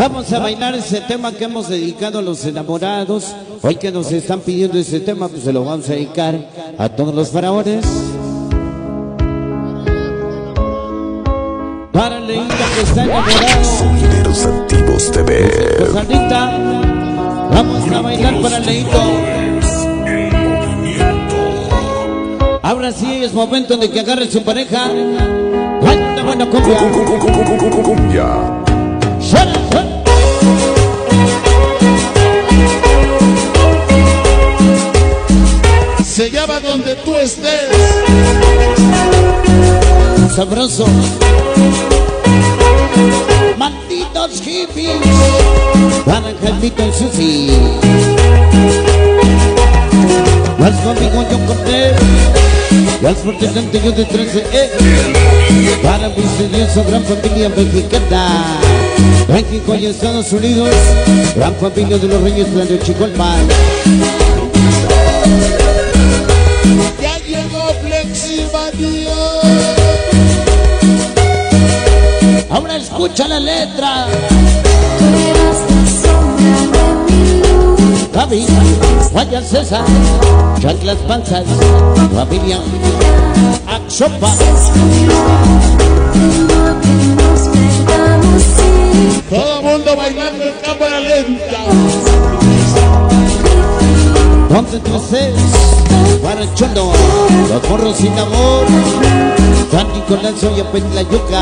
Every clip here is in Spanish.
Vamos a bailar ese tema que hemos dedicado a los enamorados. Hoy que nos están pidiendo ese tema, pues se lo vamos a dedicar a todos los faraones. Para Leita que está enamorado. Sonideros Activos TV. Vamos a bailar para Leito. Ahora sí es momento de que agarre su pareja. Buena cumbia. Se llama donde tú estés. sabroso. Malditos hippies, y Susi. Vas conmigo yo corté, vas por delante yo detrás de él. Para misterioso gran familia mexicana. México y Estados Unidos, gran familia de los reyes de la letra. Guaya César, Chanclas Panzas, familia, Axopa, Todo mundo bailando en cámara lenta. donde tú para Cholo, los morros sin amor, San Nicolás y Apetlayuca,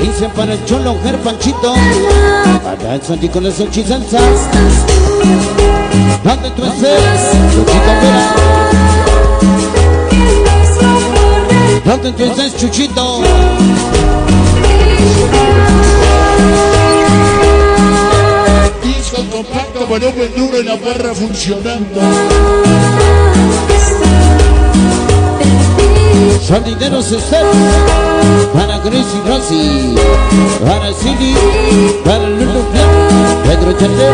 dice para el Cholo, Ger Panchito, para San Nicolás y Salsa, donde tú estés, Chuchito Vera, donde tú estés, Chuchito, Disco compacto, volumen duro y la barra funcionando. Sonideros Esther, para Gracie Rossi, para Cindy, para Lulu Flan, Pedro Chate,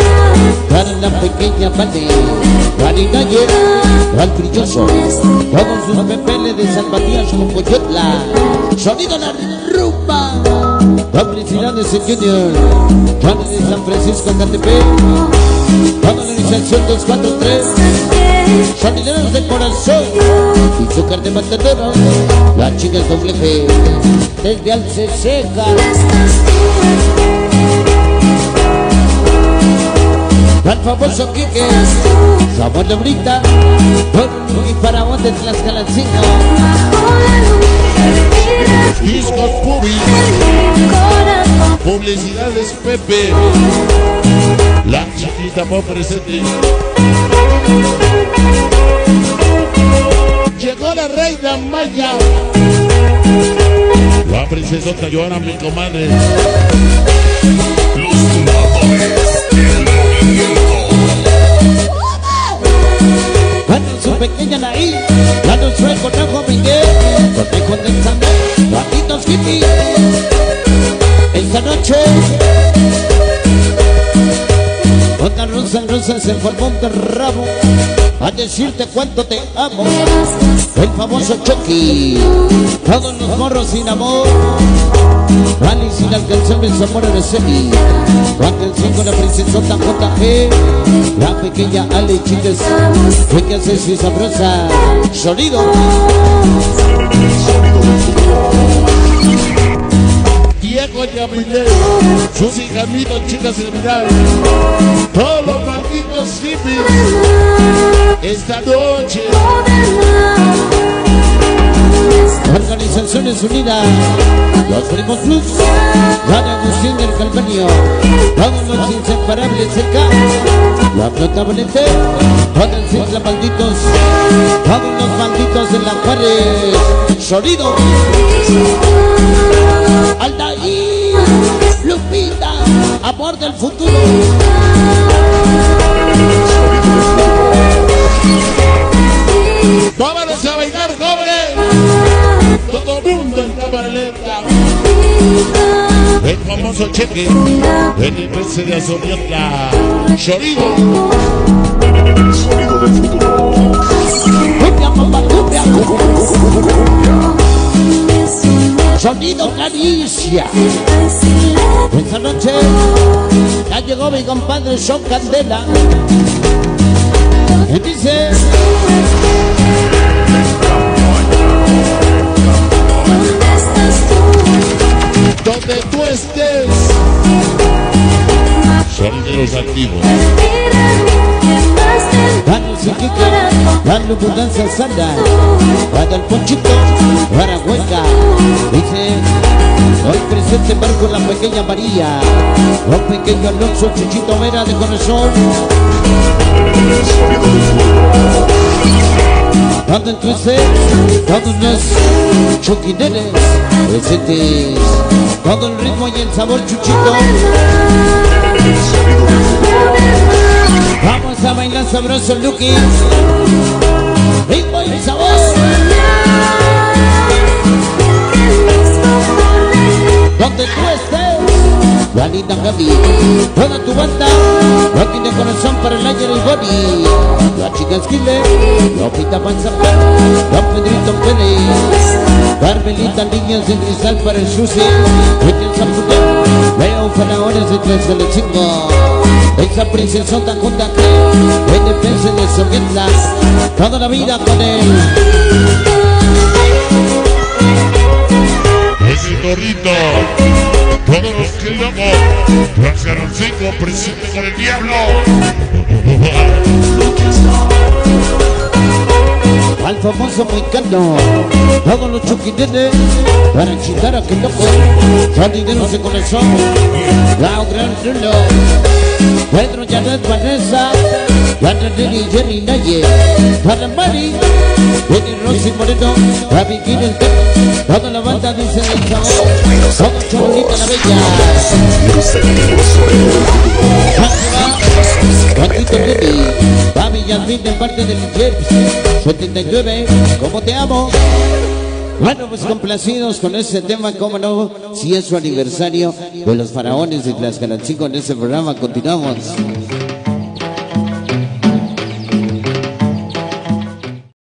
para la pequeña Pate, para Inaye, al brilloso, todos sus pepeles de San Matías con Coyotla, sonido la rumba, publicidades en Junior, Juanes de San Francisco Catepec, organización 243, Sonideros de corazón. Y azúcar de matadero. La chica es doble G, desde Alce Seca. Al famoso Quique, Samuel Lebrita, y Faraón de Tlaxcalancingo. Discos Pubi, publicidades Pepe. La chiquita por presente. Llegó la reina Maya. La princesota Joana, mi comadre. Los tumbadores del movimiento. Cuando su pequeña Naí, cuando su conejo Miguel, conejo del rosa se formó un a decirte cuánto te amo. El famoso Chucky, todos los morros sin amor. Alice inalcanzable su amor Araceli Cuando el cinco la princesota JG La pequeña Ale chicas Fue que hace su sabrosa Sonido Diego Yamile, sus hijamitos, chicas de mirar. Todos los malditos hippies. Esta noche. Organizaciones Unidas. Los Primos Plus Juan Agustín del Calvario. Todos los inseparables cerca La Flota Valente Todos los Malditos. Todos los malditos de la Juárez Sonido. Aldaí Lupita Amor del futuro El cheque. El IPC de. Sonido del futuro. Cumbia, mamá, cumbia Cumbia. Sonido caricia. Esta noche ya llegó mi compadre Son Candela. Y dice, Donde tú estés, sonidos activos. Dale su kika, dale abundancia sana, para el ponchito, para hueca. Dice, hoy presente barco la pequeña María, un pequeño Alonso Chuchito Vera de corazón. Cuando entonces todos los choquineres presentes, todo el ritmo y el sabor chuchito. Vamos a bailar sabroso, Lucky. Ritmo y sabor. Donde tú estés, linda Gaby, toda tu banda, no tiene corazón para el ayer y body. La chica Esquile, Lopita Panzapán, Don Pedrito Pérez, Carmelita Niñas de Cristal para el Susi, William Zapután, Leo Faraones de Tres de Cinco. Esa princesota junta que en defensa de Sovietla, toda la vida con él. Torrito, todos los que luego lanzaron cinco presente con el diablo. Al famoso mexicano, todos los choquinenes, para chingar a que loco, salideros de corazón, la gran Rulo, Pedro Janet Vanessa, Gana Nelly Jerry Naye, para Mari, Jenny Rosy Moreno, Gaby Guinness, toda la banda dice el sabor, todo Chocolita la Bella, Juanito Nelly, Babi Yasmin de parte del Jeps, 79, como te amo. Bueno, pues complacidos con ese tema, cómo no, si es su aniversario de los faraones de Tlaxcalancingo en ese programa, continuamos.